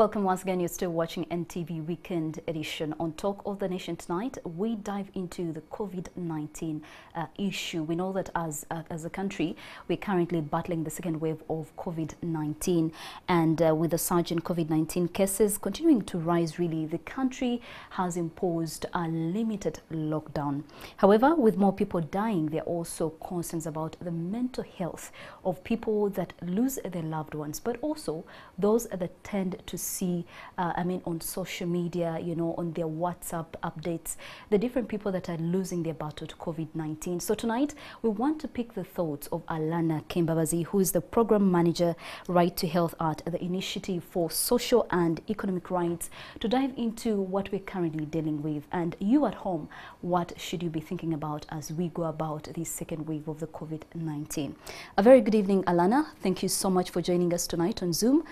Welcome once again. You're still watching NTV Weekend Edition. On Talk of the Nation tonight, we dive into the COVID-19 uh, issue. We know that as, uh, as a country, we're currently battling the second wave of COVID-19. And uh, with the surge in COVID-19 cases continuing to rise, really, the country has imposed a limited lockdown. However, with more people dying, there are also concerns about the mental health of people that lose their loved ones, but also those that tend to see, uh, I mean, on social media, you know, on their WhatsApp updates, the different people that are losing their battle to COVID-19. So tonight, we want to pick the thoughts of Alana Kembabazi, who is the program manager, Right to Health at the Initiative for Social and Economic Rights, to dive into what we're currently dealing with. And you at home, what should you be thinking about as we go about this second wave of the COVID-19? A very good evening, Alana. Thank you so much for joining us tonight on Zoom.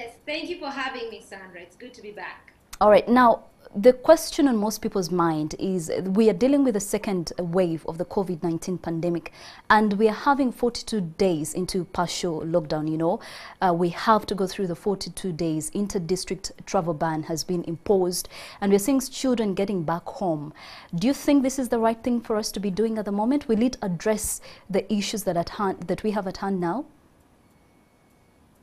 Yes, thank you for having me, Sandra. It's good to be back. All right. Now, the question on most people's mind is we are dealing with the second wave of the COVID-19 pandemic and we are having 42 days into partial lockdown, you know. Uh, we have to go through the 42 days. Inter-district travel ban has been imposed and we're seeing children getting back home. Do you think this is the right thing for us to be doing at the moment? Will it address the issues that, at hand, that we have at hand now?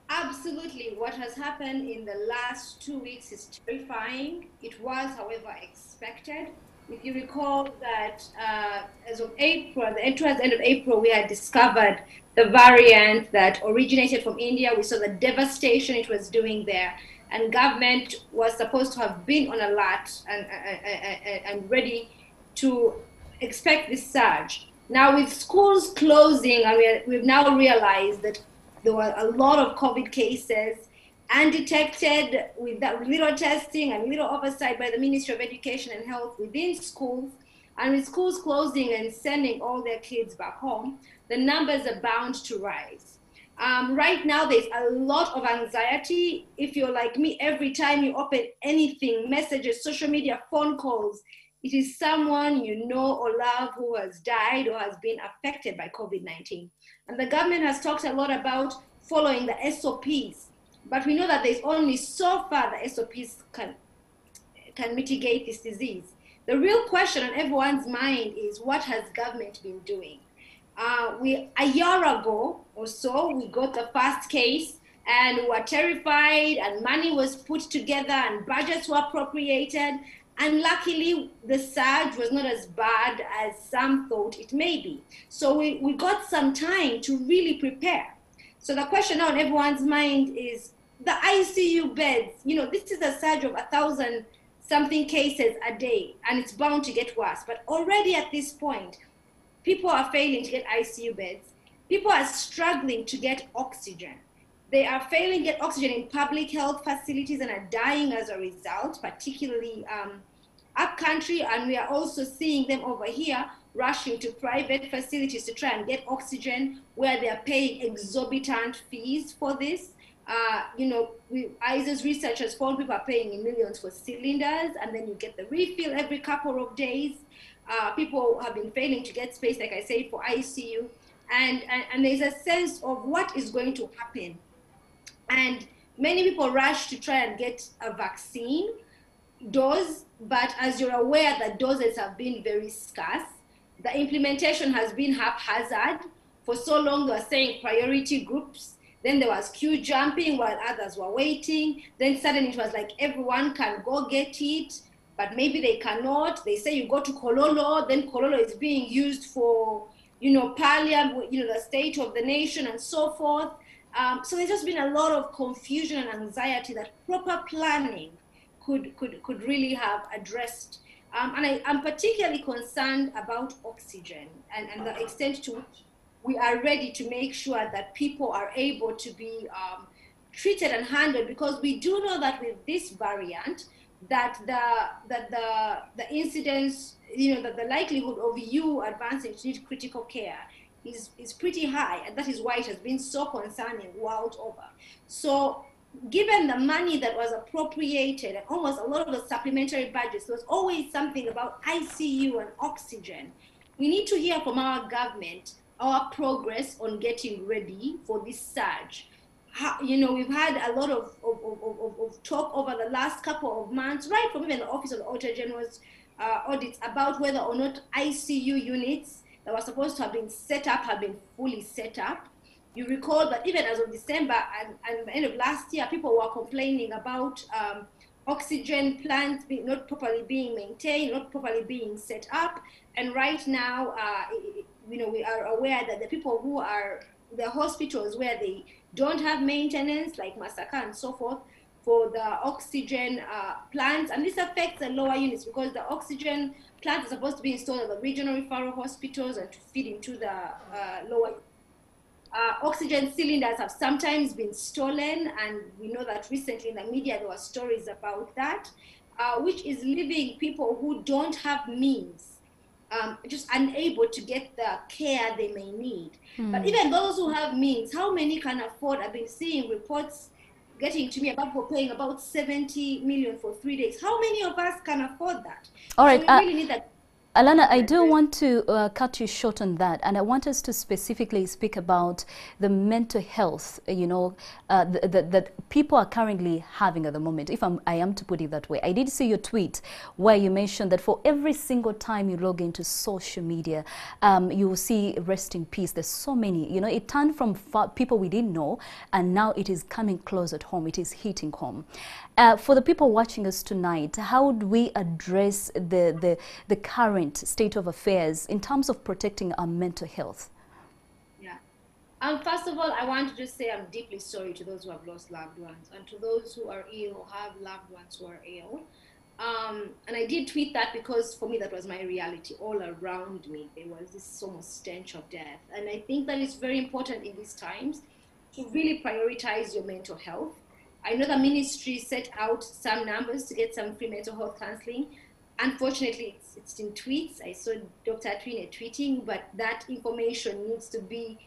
Absolutely. What has happened in the last two weeks is terrifying. It was, however, expected. If you recall that uh, as of April, the towards the end of April, we had discovered the variant that originated from India. We saw the devastation it was doing there. And government was supposed to have been on alert and, and, and ready to expect this surge. Now, with schools closing, and we, we've now realized that there were a lot of COVID cases undetected with that little testing and little oversight by the Ministry of Education and Health within schools. And with schools closing and sending all their kids back home, the numbers are bound to rise. Um, right now, there's a lot of anxiety. If you're like me, every time you open anything, messages, social media, phone calls, it is someone you know or love who has died or has been affected by COVID 19. And the government has talked a lot about following the SOPs, but we know that there's only so far the SOPs can, can mitigate this disease. The real question on everyone's mind is what has government been doing? Uh, we a year ago or so, we got the first case and we were terrified and money was put together and budgets were appropriated and luckily, the surge was not as bad as some thought it may be. So we, we got some time to really prepare. So the question on everyone's mind is the ICU beds. You know, this is a surge of a thousand something cases a day, and it's bound to get worse. But already at this point, people are failing to get ICU beds. People are struggling to get oxygen. They are failing to get oxygen in public health facilities and are dying as a result, particularly um, upcountry. And we are also seeing them over here rushing to private facilities to try and get oxygen where they are paying exorbitant fees for this. Uh, you know, we, ISER's research has found people are paying in millions for cylinders, and then you get the refill every couple of days. Uh, people have been failing to get space, like I said, for ICU. And, and, and there's a sense of what is going to happen and many people rush to try and get a vaccine dose, but as you're aware, the doses have been very scarce. The implementation has been haphazard. For so long, they were saying priority groups. Then there was queue jumping while others were waiting. Then suddenly it was like everyone can go get it, but maybe they cannot. They say you go to Kololo, then Kololo is being used for, you know, Parliament, you know, the state of the nation and so forth. Um, so there's just been a lot of confusion and anxiety that proper planning could, could, could really have addressed. Um, and I, am particularly concerned about oxygen and, and the extent to which we are ready to make sure that people are able to be um, treated and handled because we do know that with this variant, that the that the the incidence, you know, that the likelihood of you advancing to need critical care is, is pretty high, and that is why it has been so concerning world over. So given the money that was appropriated and almost a lot of the supplementary budgets, there was always something about ICU and oxygen. We need to hear from our government our progress on getting ready for this surge. how, you know, we've had a lot of, of, of, of, talk over the last couple of months, right from even the Office of the Auditor General's uh, audits about whether or not ICU units that were supposed to have been set up have been fully set up. You recall that even as of December and, and the end of last year, people were complaining about um, oxygen plants not properly being maintained, not properly being set up. And right now, uh, you know, we are aware that the people who are the hospitals where they don't have maintenance, like Masaka and so forth, for the oxygen uh, plants. And this affects the lower units because the oxygen plants are supposed to be installed at the regional referral hospitals and to feed into the uh, lower. Uh, oxygen cylinders have sometimes been stolen, and we know that recently in the media there were stories about that, uh, which is leaving people who don't have means um, just unable to get the care they may need. Mm. But even those who have means, how many can afford? I've been seeing reports getting to me about people paying about 70 million for three days. How many of us can afford that? All right. So we uh, really need that Alana, I do want to uh, cut you short on that, and I want us to specifically speak about the mental health, you know, uh, that, that people are currently having at the moment, if I'm, I am to put it that way. I did see your tweet where you mentioned that for every single time you log into social media, um, you will see rest in peace. There's so many, you know, it turned from people we didn't know, and now it is coming close at home. It is hitting home. Uh, for the people watching us tonight, how would we address the, the, the current state of affairs in terms of protecting our mental health? Yeah. Um, first of all, I want to just say I'm deeply sorry to those who have lost loved ones and to those who are ill or have loved ones who are ill. Um, and I did tweet that because for me that was my reality. All around me, there was this almost stench of death. And I think that it's very important in these times to really prioritize your mental health I know the ministry set out some numbers to get some free mental health counseling. Unfortunately, it's, it's in tweets. I saw Dr. Atwine tweeting, but that information needs to be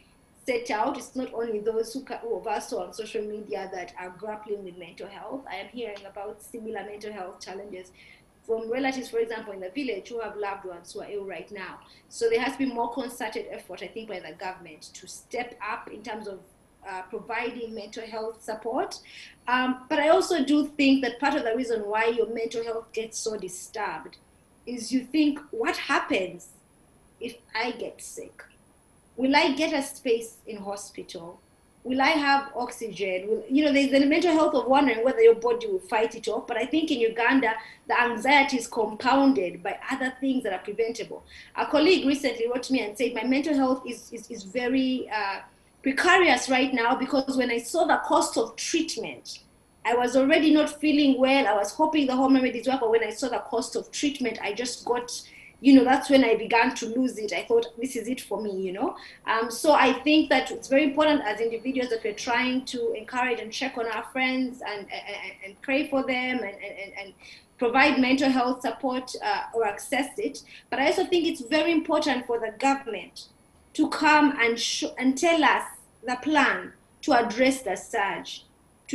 set out. It's not only those who, who of us on social media that are grappling with mental health. I am hearing about similar mental health challenges from relatives, for example, in the village who have loved ones who are ill right now. So there has to be more concerted effort, I think, by the government to step up in terms of uh, providing mental health support. Um, but I also do think that part of the reason why your mental health gets so disturbed is you think, what happens if I get sick? Will I get a space in hospital? Will I have oxygen? Will, you know, there's the mental health of wondering whether your body will fight it off. But I think in Uganda, the anxiety is compounded by other things that are preventable. A colleague recently wrote to me and said, My mental health is, is, is very uh, precarious right now because when I saw the cost of treatment, I was already not feeling well. I was hoping the home remedies work, but when I saw the cost of treatment, I just got, you know, that's when I began to lose it. I thought this is it for me, you know. Um, so I think that it's very important as individuals that we're trying to encourage and check on our friends and and, and pray for them and, and, and provide mental health support uh, or access it. But I also think it's very important for the government to come and and tell us the plan to address the surge.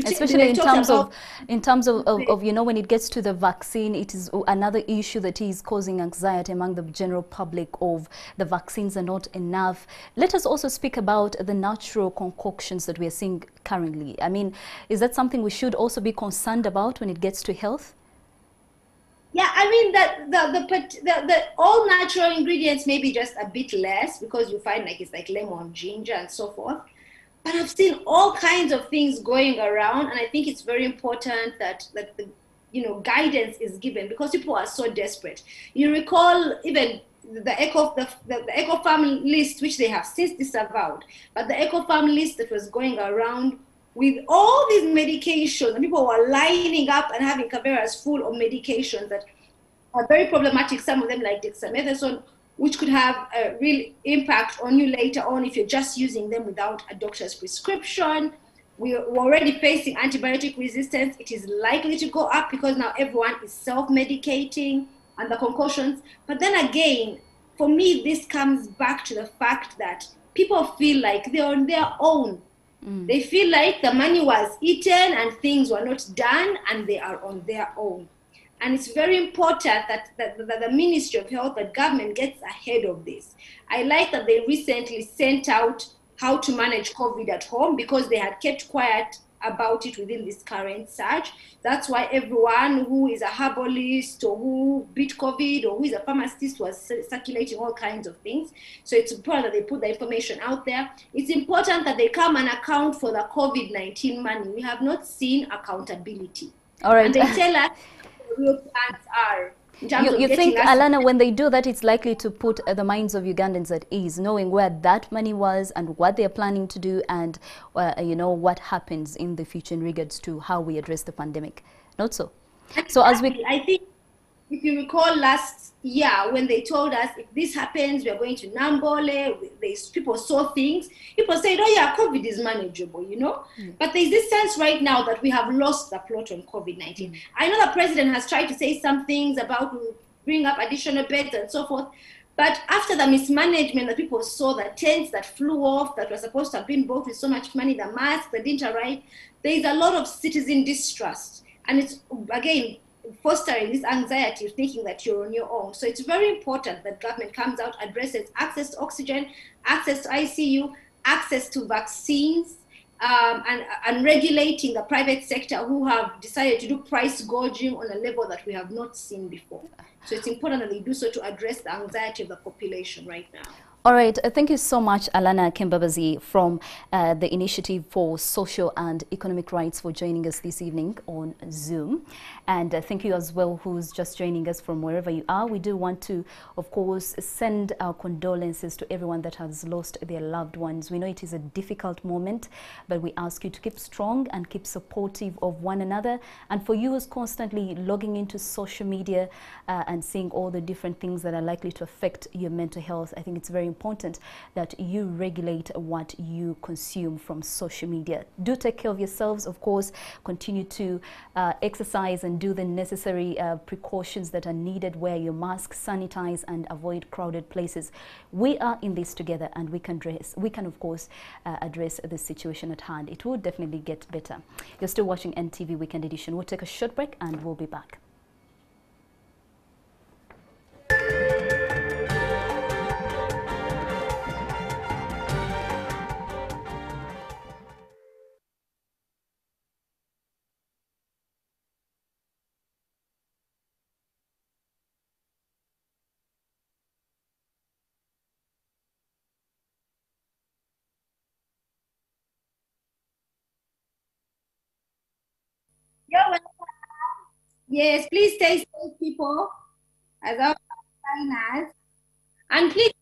Especially in terms of in terms of, of, of, you know when it gets to the vaccine it is another issue that is causing anxiety among the general public of the vaccines are not enough. Let us also speak about the natural concoctions that we are seeing currently. I mean is that something we should also be concerned about when it gets to health yeah, I mean that the, the the the all natural ingredients maybe just a bit less because you find like it's like lemon, ginger, and so forth. But I've seen all kinds of things going around, and I think it's very important that that the you know guidance is given because people are so desperate. You recall even the eco the, the, the eco farm list, which they have since disavowed, but the eco farm list that was going around with all these medications, and people were lining up and having kaveeras full of medications that are very problematic. Some of them, like dexamethasone, which could have a real impact on you later on if you're just using them without a doctor's prescription. We're already facing antibiotic resistance. It is likely to go up because now everyone is self medicating and the concussions. But then again, for me, this comes back to the fact that people feel like they're on their own Mm. They feel like the money was eaten and things were not done and they are on their own. And it's very important that, that, that the Ministry of Health, the government gets ahead of this. I like that they recently sent out how to manage COVID at home because they had kept quiet about it within this current surge. That's why everyone who is a herbalist or who beat COVID or who is a pharmacist was circulating all kinds of things. So it's important that they put the information out there. It's important that they come and account for the COVID 19 money. We have not seen accountability. All right. And they tell us what the real plans are. You, you think, Alana, when they do that, it's likely to put uh, the minds of Ugandans at ease, knowing where that money was and what they're planning to do and, uh, you know, what happens in the future in regards to how we address the pandemic. Not so. Exactly. So as we... I think if you recall last year when they told us if this happens, we are going to Namboole, there's people saw things, people said, oh yeah, COVID is manageable, you know? Mm. But there's this sense right now that we have lost the plot on COVID-19. Mm. I know the president has tried to say some things about bring up additional beds and so forth, but after the mismanagement that people saw, the tents that flew off, that were supposed to have been bought with so much money, the masks that didn't arrive, there is a lot of citizen distrust. And it's, again, fostering this anxiety of thinking that you're on your own. So it's very important that government comes out, addresses access to oxygen, access to ICU, access to vaccines, um, and, and regulating the private sector who have decided to do price gouging on a level that we have not seen before. So it's important that they do so to address the anxiety of the population right now. All right, uh, thank you so much, Alana Kembabazi from uh, the Initiative for Social and Economic Rights for joining us this evening on Zoom. And uh, thank you as well who's just joining us from wherever you are. We do want to, of course, send our condolences to everyone that has lost their loved ones. We know it is a difficult moment, but we ask you to keep strong and keep supportive of one another. And for you who's constantly logging into social media uh, and seeing all the different things that are likely to affect your mental health, I think it's very that you regulate what you consume from social media. Do take care of yourselves, of course. Continue to uh, exercise and do the necessary uh, precautions that are needed. Wear your mask, sanitize, and avoid crowded places. We are in this together, and we can dress. We can, of course, uh, address the situation at hand. It will definitely get better. You're still watching NTV Weekend Edition. We'll take a short break, and we'll be back. Yes, please stay safe, people, as our signers. And please